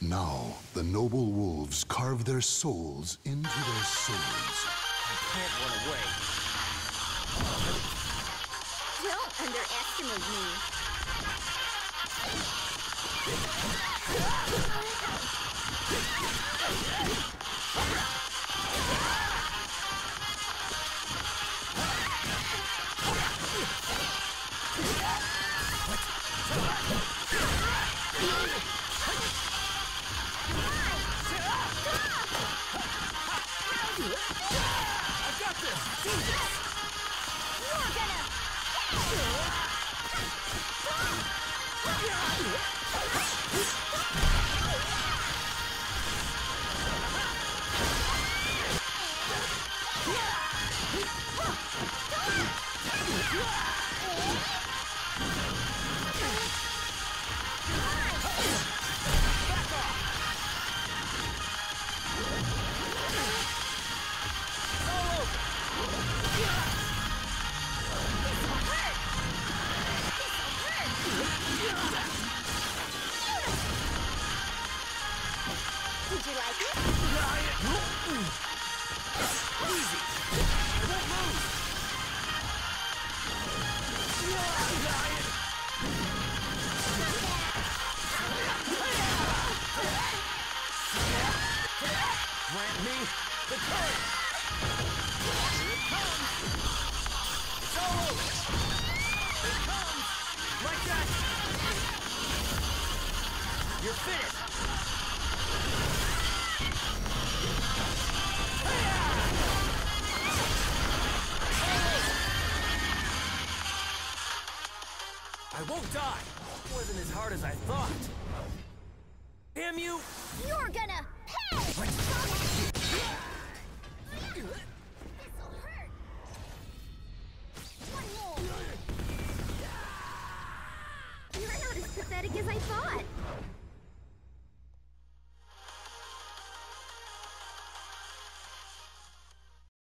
Now, the noble wolves carve their souls into their swords. Can't run away. Don't underestimate me. I Did you like it? Easy! I won't lose! Grant me the courage! Here it comes! It's all it comes! Like that! You're finished! I won't die! Wasn't as hard as I thought! Damn you! You're gonna pay! This'll hurt! One more! You're not as pathetic as I thought!